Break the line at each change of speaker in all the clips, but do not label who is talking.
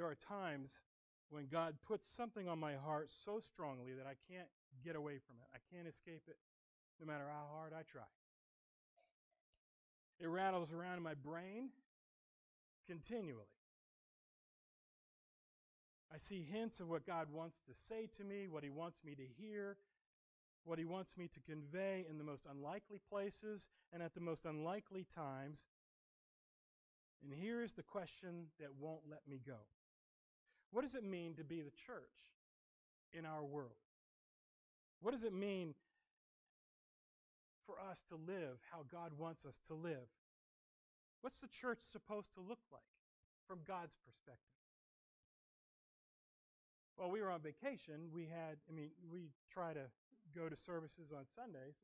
there are times when God puts something on my heart so strongly that I can't get away from it. I can't escape it no matter how hard I try. It rattles around in my brain continually. I see hints of what God wants to say to me, what He wants me to hear, what He wants me to convey in the most unlikely places and at the most unlikely times. And here is the question that won't let me go What does it mean to be the church in our world? What does it mean for us to live how God wants us to live? What's the church supposed to look like from God's perspective? While we were on vacation, we had, I mean, we try to go to services on Sundays.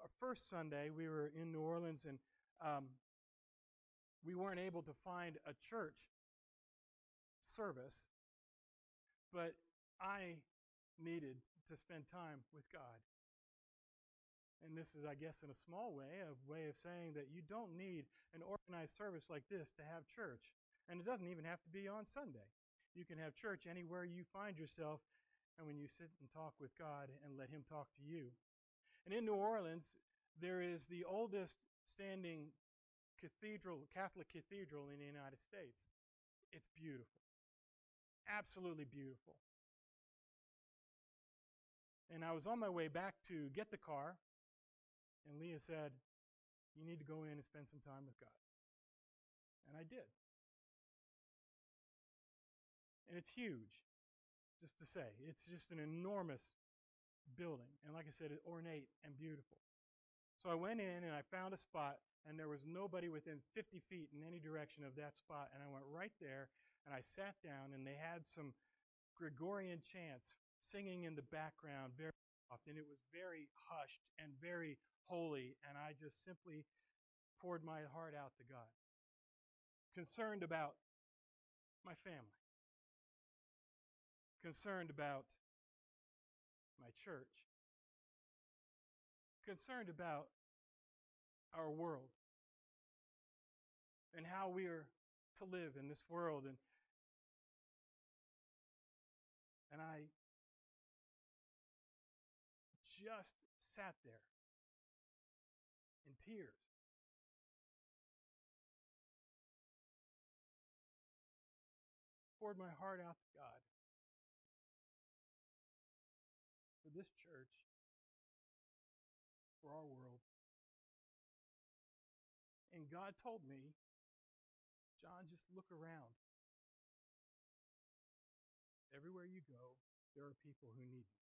Our first Sunday, we were in New Orleans and um, we weren't able to find a church service, but I needed to spend time with God. And this is, I guess, in a small way, a way of saying that you don't need an organized service like this to have church. And it doesn't even have to be on Sunday. You can have church anywhere you find yourself and when you sit and talk with God and let Him talk to you. And in New Orleans, there is the oldest standing cathedral, Catholic cathedral in the United States. It's beautiful. Absolutely beautiful. And I was on my way back to get the car, and Leah said, You need to go in and spend some time with God. And I did. And it's huge, just to say. It's just an enormous building. And like I said, ornate and beautiful. So I went in and I found a spot, and there was nobody within 50 feet in any direction of that spot. And I went right there and I sat down, and they had some Gregorian chants singing in the background very often. It was very hushed and very holy, and I just simply poured my heart out to God, concerned about my family, concerned about my church, concerned about our world. And how we are to live in this world and and I just sat there in tears. Poured my heart out to God for this church, for our world. And God told me, John, just look around. Everywhere you go, there are people who need you.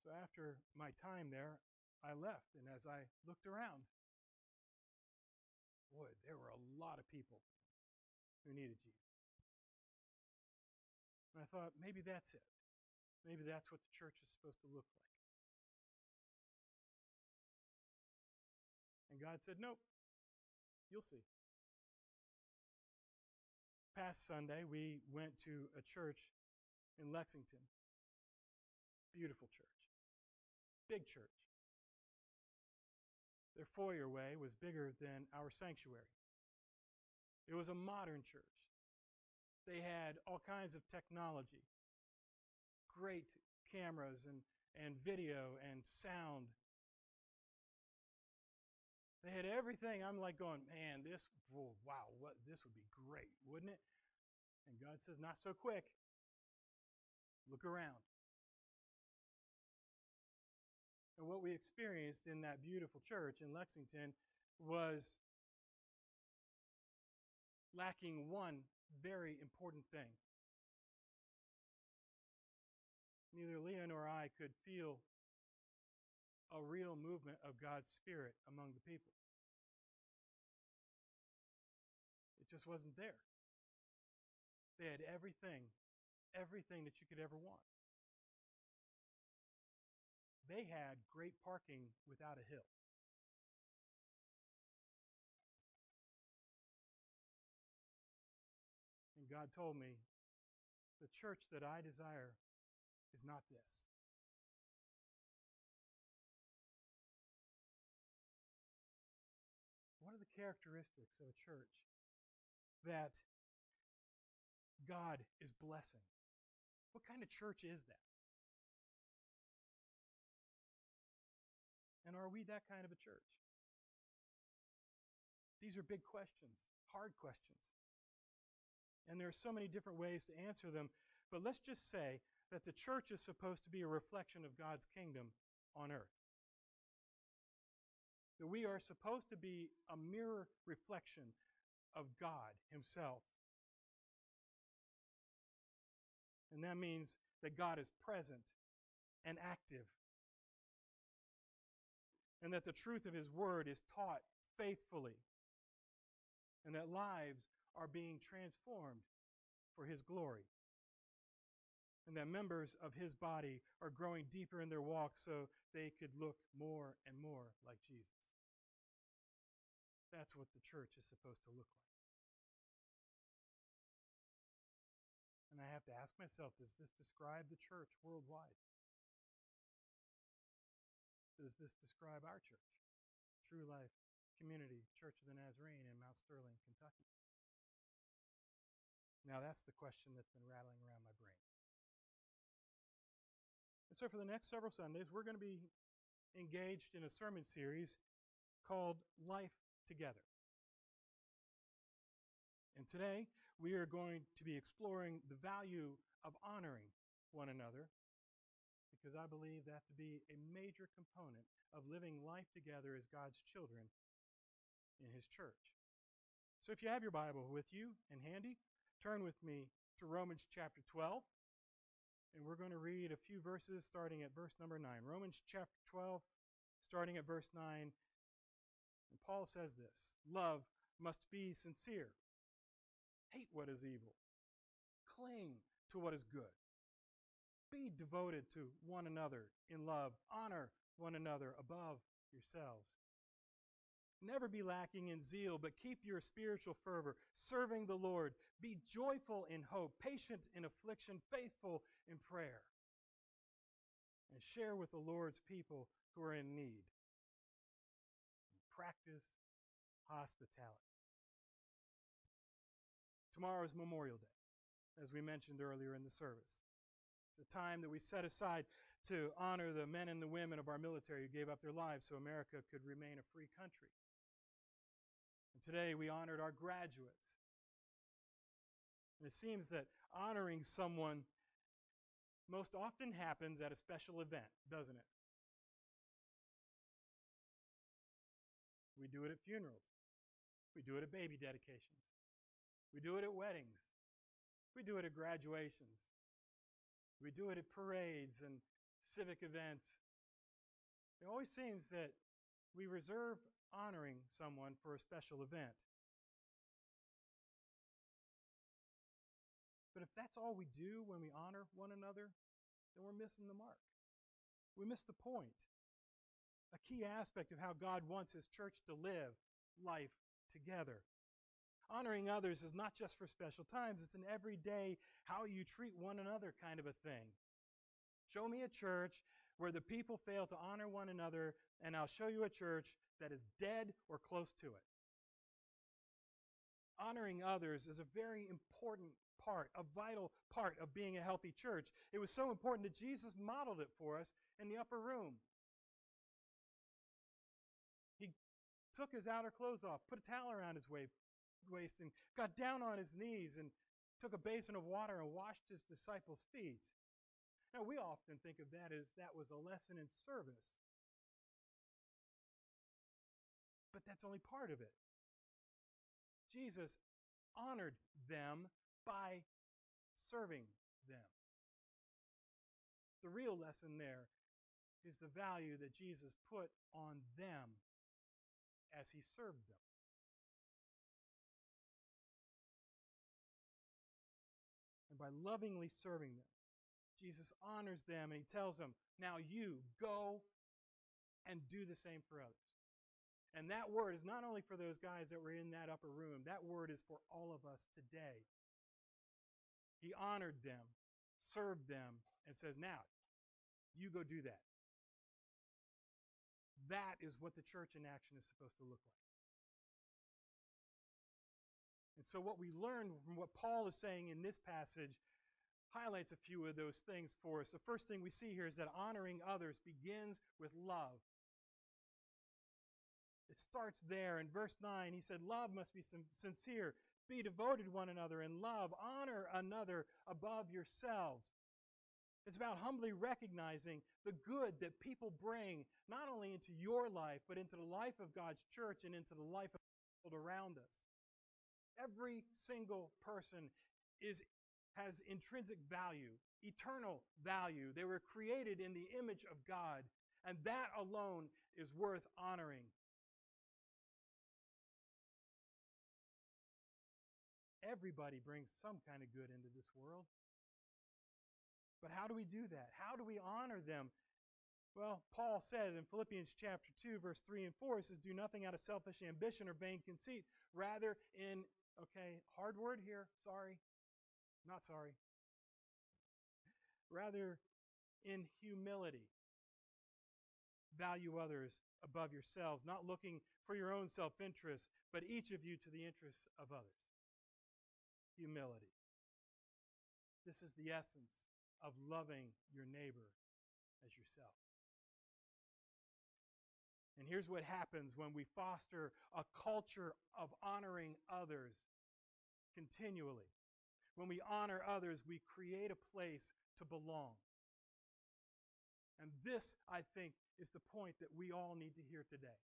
So after my time there, I left. And as I looked around, boy, there were a lot of people who needed you. And I thought, maybe that's it. Maybe that's what the church is supposed to look like. And God said, nope, you'll see. Past Sunday, we went to a church in Lexington. Beautiful church big church. Their foyer-way was bigger than our sanctuary. It was a modern church. They had all kinds of technology, great cameras and, and video and sound. They had everything. I'm like going, man, this, wow, what, this would be great, wouldn't it? And God says, not so quick. Look around. And what we experienced in that beautiful church in Lexington was lacking one very important thing. Neither Leah nor I could feel a real movement of God's Spirit among the people. It just wasn't there. They had everything, everything that you could ever want they had great parking without a hill. And God told me, the church that I desire is not this. Characteristics of a church that God is blessing? What kind of church is that? And are we that kind of a church? These are big questions, hard questions. And there are so many different ways to answer them. But let's just say that the church is supposed to be a reflection of God's kingdom on earth. That we are supposed to be a mirror reflection of God Himself. And that means that God is present and active. And that the truth of His Word is taught faithfully. And that lives are being transformed for His glory. And that members of His body are growing deeper in their walk so they could look more and more like Jesus. That's what the church is supposed to look like. And I have to ask myself does this describe the church worldwide? Does this describe our church, TrueLife Community Church of the Nazarene in Mount Sterling, Kentucky? Now, that's the question that's been rattling around my brain. And so, for the next several Sundays, we're going to be engaged in a sermon series called Life Together. And today, we are going to be exploring the value of honoring one another because I believe that to be a major component of living life together as God's children in His church. So, if you have your Bible with you and handy, turn with me to Romans chapter 12. And we're going to read a few verses starting at verse number 9. Romans chapter 12, starting at verse 9. And Paul says this Love must be sincere. Hate what is evil. Cling to what is good. Be devoted to one another in love. Honor one another above yourselves. Never be lacking in zeal, but keep your spiritual fervor, serving the Lord. Be joyful in hope, patient in affliction, faithful in prayer. And share with the Lord's people who are in need. Practice hospitality. Tomorrow is Memorial Day, as we mentioned earlier in the service. It's a time that we set aside to honor the men and the women of our military who gave up their lives so America could remain a free country. And today we honored our graduates. And it seems that honoring someone most often happens at a special event, doesn't it? We do it at funerals. We do it at baby dedications. We do it at weddings. We do it at graduations. We do it at parades and civic events. It always seems that we reserve honoring someone for a special event. But if that's all we do when we honor one another, then we're missing the mark. We miss the point. A key aspect of how God wants His church to live life together. Honoring others is not just for special times, it's an everyday, how you treat one another kind of a thing. Show me a church where the people fail to honor one another, and I'll show you a church that is dead or close to it. Honoring others is a very important part, a vital part of being a healthy church. It was so important that Jesus modeled it for us in the upper room. He took his outer clothes off, put a towel around his waist, and got down on his knees and took a basin of water and washed his disciples' feet. Now, we often think of that as that was a lesson in service. But that's only part of it. Jesus honored them by serving them. The real lesson there is the value that Jesus put on them as he served them. And by lovingly serving them, Jesus honors them and he tells them, Now you go and do the same for others. And that word is not only for those guys that were in that upper room, that word is for all of us today. He honored them, served them, and says, Now, you go do that. That is what the church in action is supposed to look like. And so, what we learn from what Paul is saying in this passage highlights a few of those things for us. The first thing we see here is that honoring others begins with love. It starts there. In verse 9, he said, Love must be sincere. Be devoted one another in love. Honor another above yourselves. It's about humbly recognizing the good that people bring, not only into your life, but into the life of God's church and into the life of the world around us. Every single person is, has intrinsic value, eternal value. They were created in the image of God, and that alone is worth honoring. Everybody brings some kind of good into this world. But how do we do that? How do we honor them? Well, Paul said in Philippians chapter 2, verse 3 and 4, he says, Do nothing out of selfish ambition or vain conceit, rather in, okay, hard word here, sorry, not sorry, rather in humility. Value others above yourselves, not looking for your own self interest, but each of you to the interests of others humility. This is the essence of loving your neighbor as yourself. And here's what happens when we foster a culture of honoring others continually. When we honor others, we create a place to belong. And this, I think, is the point that we all need to hear today.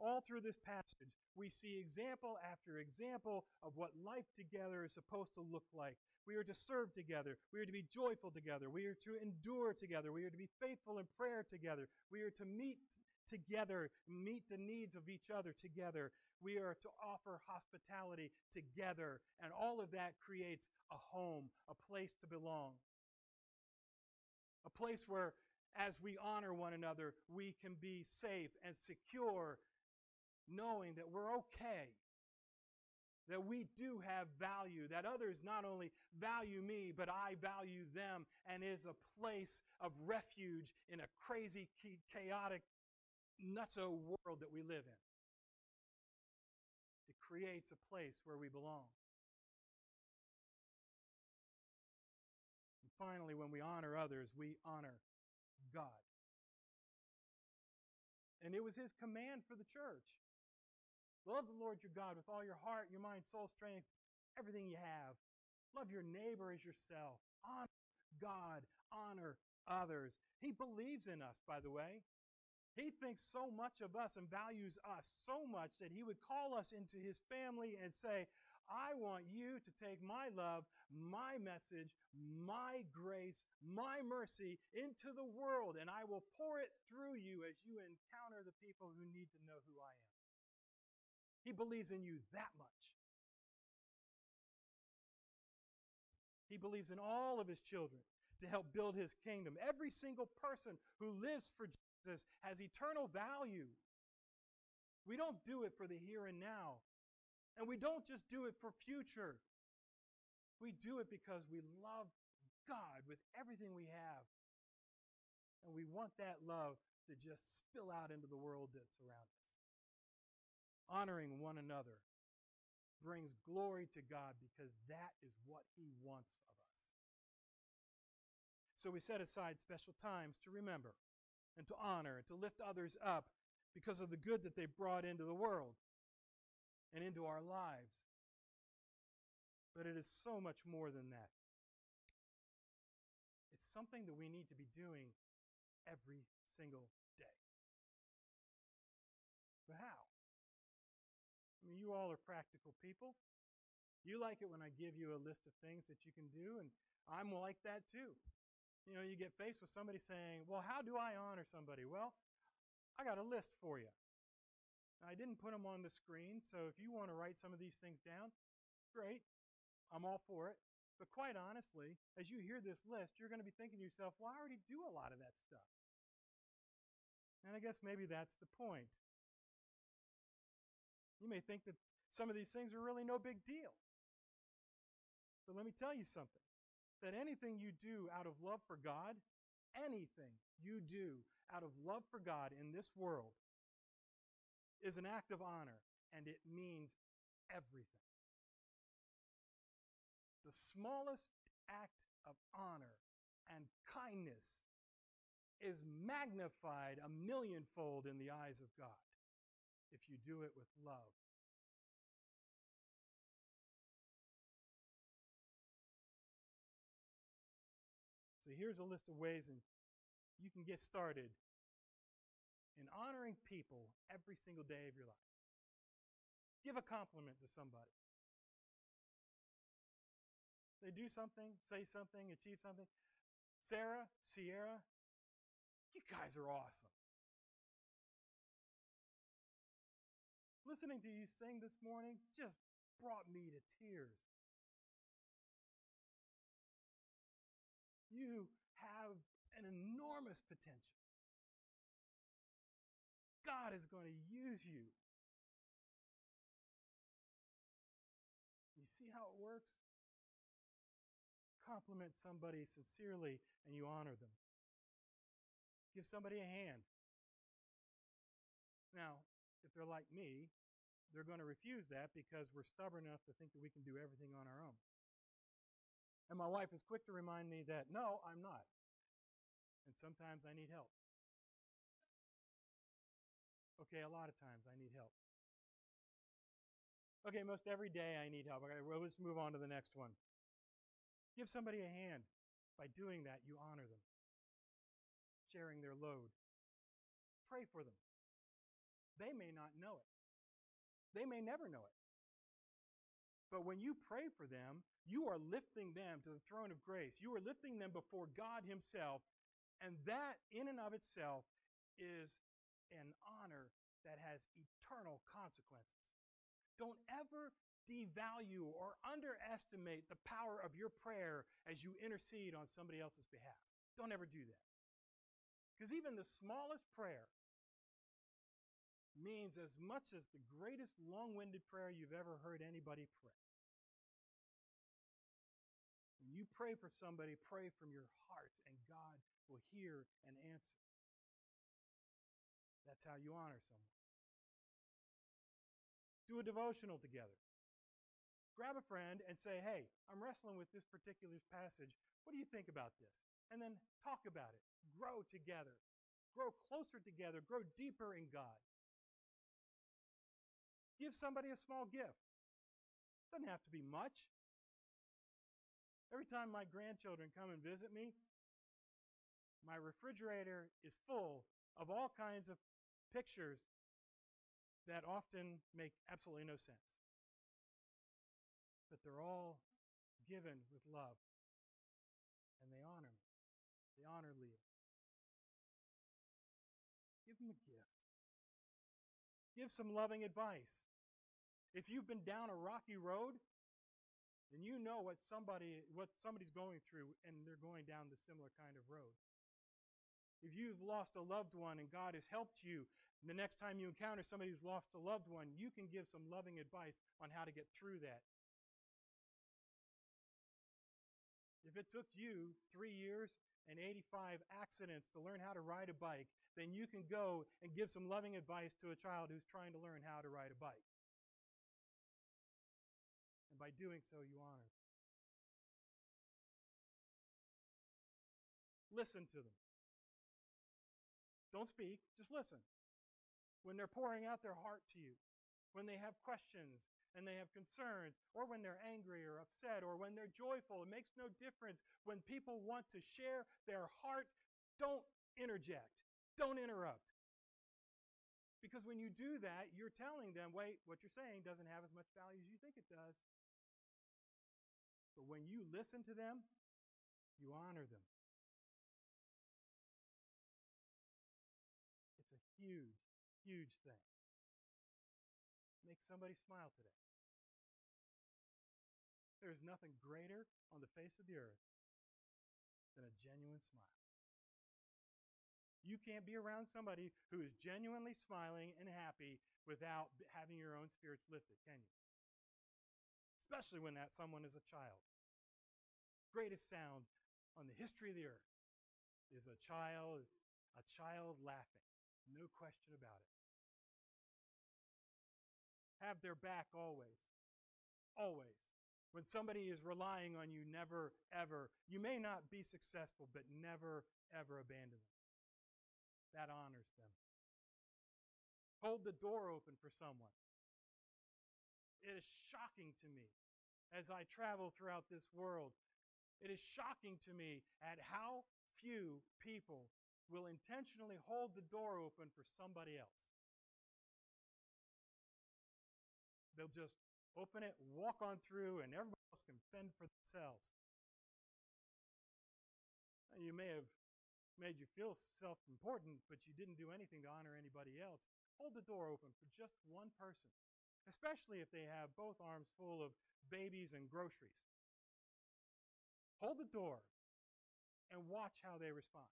All through this passage, we see example after example of what life together is supposed to look like. We are to serve together. We are to be joyful together. We are to endure together. We are to be faithful in prayer together. We are to meet together, meet the needs of each other together. We are to offer hospitality together. And all of that creates a home, a place to belong. A place where, as we honor one another, we can be safe and secure knowing that we're okay, that we do have value, that others not only value me, but I value them, and it's a place of refuge in a crazy, chaotic, nutso world that we live in. Creates a place where we belong. And finally, when we honor others, we honor God. And it was his command for the church Love the Lord your God with all your heart, your mind, soul, strength, everything you have. Love your neighbor as yourself. Honor God, honor others. He believes in us, by the way. He thinks so much of us and values us so much that he would call us into his family and say, I want you to take my love, my message, my grace, my mercy into the world, and I will pour it through you as you encounter the people who need to know who I am. He believes in you that much. He believes in all of his children to help build his kingdom. Every single person who lives for Jesus has eternal value. We don't do it for the here and now. And we don't just do it for future. We do it because we love God with everything we have. And we want that love to just spill out into the world that's around us honoring one another brings glory to God because that is what He wants of us. So we set aside special times to remember and to honor and to lift others up because of the good that they brought into the world and into our lives. But it is so much more than that. It's something that we need to be doing every single day. But how? I mean, you all are practical people. You like it when I give you a list of things that you can do, and I'm like that too. You know, you get faced with somebody saying, Well, how do I honor somebody? Well, I got a list for you. I didn't put them on the screen, so if you want to write some of these things down, great. I'm all for it. But quite honestly, as you hear this list, you're going to be thinking to yourself, well, I already do a lot of that stuff. And I guess maybe that's the point. You may think that some of these things are really no big deal. But let me tell you something that anything you do out of love for God, anything you do out of love for God in this world is an act of honor, and it means everything. the smallest act of honor and kindness is magnified a millionfold in the eyes of God if you do it with love. So here's a list of ways and you can get started in honoring people every single day of your life. Give a compliment to somebody. They do something, say something, achieve something. Sarah, Sierra, you guys are awesome. Listening to you sing this morning just brought me to tears. You have an enormous potential. God is going to use you. You see how it works? Compliment somebody sincerely and you honor them. Give somebody a hand. Now, if they're like me, they're going to refuse that because we're stubborn enough to think that we can do everything on our own. And my wife is quick to remind me that, no, I'm not. And sometimes I need help. Okay, a lot of times I need help. Okay, most every day I need help. Okay, well, let's move on to the next one. Give somebody a hand. By doing that, you honor them, sharing their load. Pray for them. They may not know it, they may never know it. But when you pray for them, you are lifting them to the throne of grace. You are lifting them before God Himself. And that, in and of itself, is an honor that has eternal consequences. Don't ever devalue or underestimate the power of your prayer as you intercede on somebody else's behalf. Don't ever do that. Because even the smallest prayer means as much as the greatest long winded prayer you've ever heard anybody pray. You pray for somebody, pray from your heart, and God will hear and answer. That's how you honor someone. Do a devotional together. Grab a friend and say, Hey, I'm wrestling with this particular passage. What do you think about this? And then talk about it. Grow together. Grow closer together. Grow deeper in God. Give somebody a small gift. Doesn't have to be much. Every time my grandchildren come and visit me, my refrigerator is full of all kinds of pictures that often make absolutely no sense. But they're all given with love. And they honor me. They honor Leah. Give them a gift. Give some loving advice. If you've been down a rocky road, then you know what somebody what somebody's going through and they're going down the similar kind of road. If you've lost a loved one and God has helped you, the next time you encounter somebody who's lost a loved one, you can give some loving advice on how to get through that. If it took you three years and 85 accidents to learn how to ride a bike, then you can go and give some loving advice to a child who's trying to learn how to ride a bike. And by doing so, you honor. Listen to them. Don't speak, just listen. When they're pouring out their heart to you, when they have questions and they have concerns, or when they're angry or upset, or when they're joyful, it makes no difference. When people want to share their heart, don't interject, don't interrupt. Because when you do that, you're telling them, wait, what you're saying doesn't have as much value as you think it does. But when you listen to them, you honor them. It's a huge, huge thing. Make somebody smile today. There is nothing greater on the face of the earth than a genuine smile. You can't be around somebody who is genuinely smiling and happy without having your own spirits lifted, can you? Especially when that someone is a child. Greatest sound on the history of the earth is a child, a child laughing. No question about it. Have their back always. Always. When somebody is relying on you, never, ever, you may not be successful, but never, ever abandon them. That honors them. Hold the door open for someone. It is shocking to me as I travel throughout this world. It is shocking to me at how few people will intentionally hold the door open for somebody else. They'll just open it, walk on through, and everybody else can fend for themselves. You may have made you feel self important, but you didn't do anything to honor anybody else. Hold the door open for just one person, especially if they have both arms full of babies and groceries. Hold the door and watch how they respond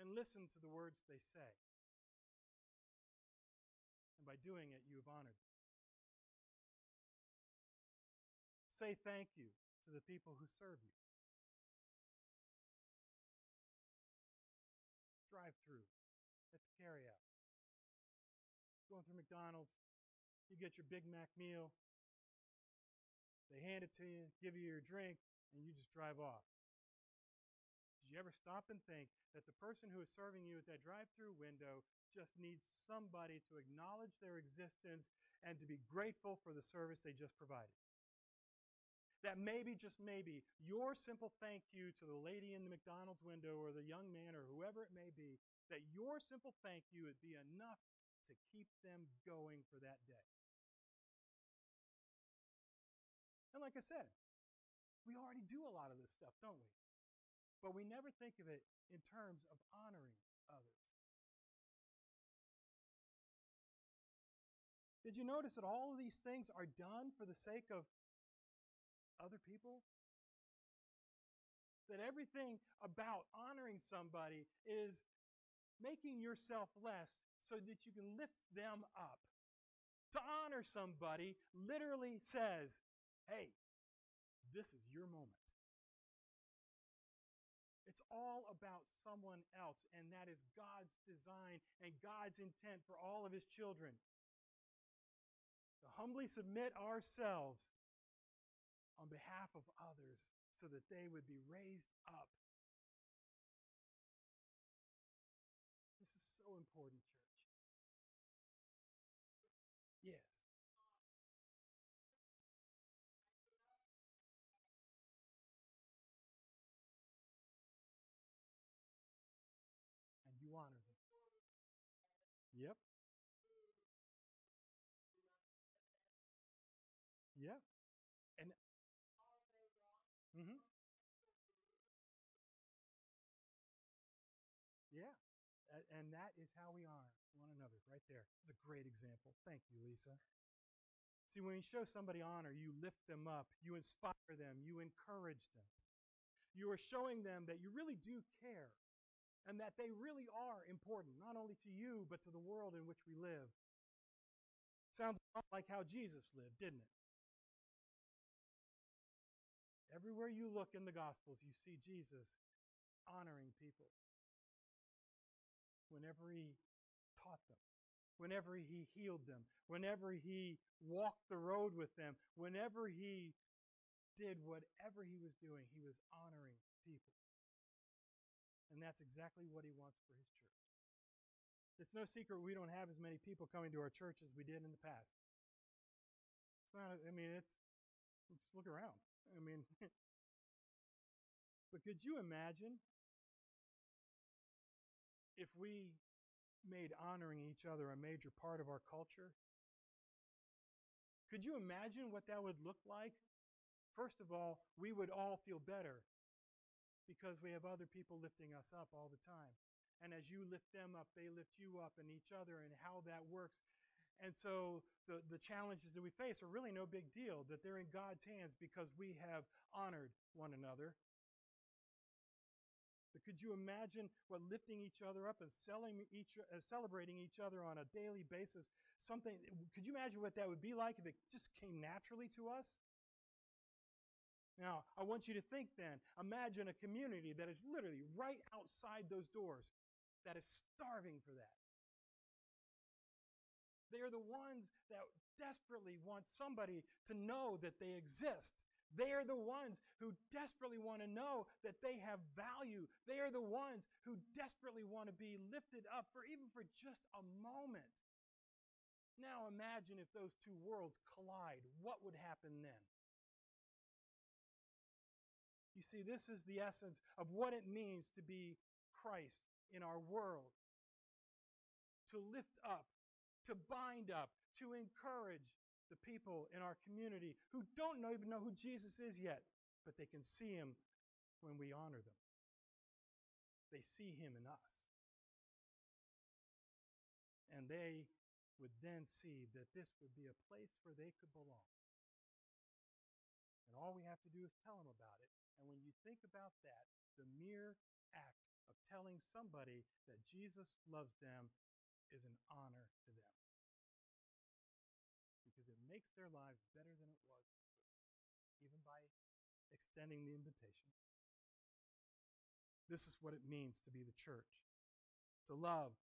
and listen to the words they say. And by doing it, you have honored them. Say thank you to the people who serve you. Drive through at the carry out. Going through McDonald's, get your Big Mac meal, they hand it to you, give you your drink, and you just drive off. Did you ever stop and think that the person who is serving you at that drive through window just needs somebody to acknowledge their existence and to be grateful for the service they just provided? that maybe, just maybe, your simple thank you to the lady in the McDonald's window or the young man or whoever it may be, that your simple thank you would be enough to keep them going for that day. Like I said, we already do a lot of this stuff, don't we? But we never think of it in terms of honoring others. Did you notice that all of these things are done for the sake of other people? That everything about honoring somebody is making yourself less so that you can lift them up. To honor somebody literally says, hey, this is your moment. It's all about someone else, and that is God's design and God's intent for all of His children. To humbly submit ourselves on behalf of others so that they would be raised up. Yep. Yep. Mm-hmm. Yeah. And that is how we honor one another right there. It's a great example. Thank you, Lisa. See, when you show somebody honor, you lift them up, you inspire them, you encourage them. You are showing them that you really do care and that they really are important, not only to you, but to the world in which we live. Sounds a lot like how Jesus lived, didn't it? Everywhere you look in the Gospels, you see Jesus honoring people. Whenever he taught them, whenever he healed them, whenever he walked the road with them, whenever he did whatever he was doing, he was honoring people. And that's exactly what he wants for his church. It's no secret we don't have as many people coming to our church as we did in the past. It's not, I mean, it's, let's look around. I mean, but could you imagine if we made honoring each other a major part of our culture? Could you imagine what that would look like? First of all, we would all feel better because we have other people lifting us up all the time. And as you lift them up, they lift you up and each other, and how that works and so the, the challenges that we face are really no big deal, that they're in God's hands because we have honored one another. But could you imagine what lifting each other up and selling each, uh, celebrating each other on a daily basis, something, could you imagine what that would be like if it just came naturally to us? Now, I want you to think then, imagine a community that is literally right outside those doors that is starving for that. They are the ones that desperately want somebody to know that they exist, They are the ones who desperately want to know that they have value. They are the ones who desperately want to be lifted up for even for just a moment. Now imagine if those two worlds collide. What would happen then? You see, this is the essence of what it means to be Christ in our world. To lift up, to bind up, to encourage, the people in our community who don't even know who Jesus is yet, but they can see him when we honor them. They see him in us. And they would then see that this would be a place where they could belong. Have to do is tell them about it. And when you think about that, the mere act of telling somebody that Jesus loves them is an honor to them because it makes their lives better than it was, even by extending the invitation. This is what it means to be the church to love,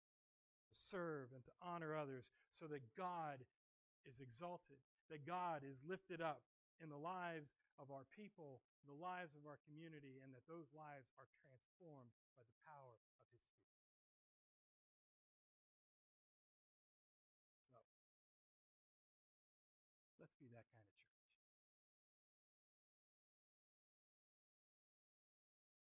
to serve, and to honor others so that God is exalted, that God is lifted up in the lives of our people, the lives of our community, and that those lives are transformed by the power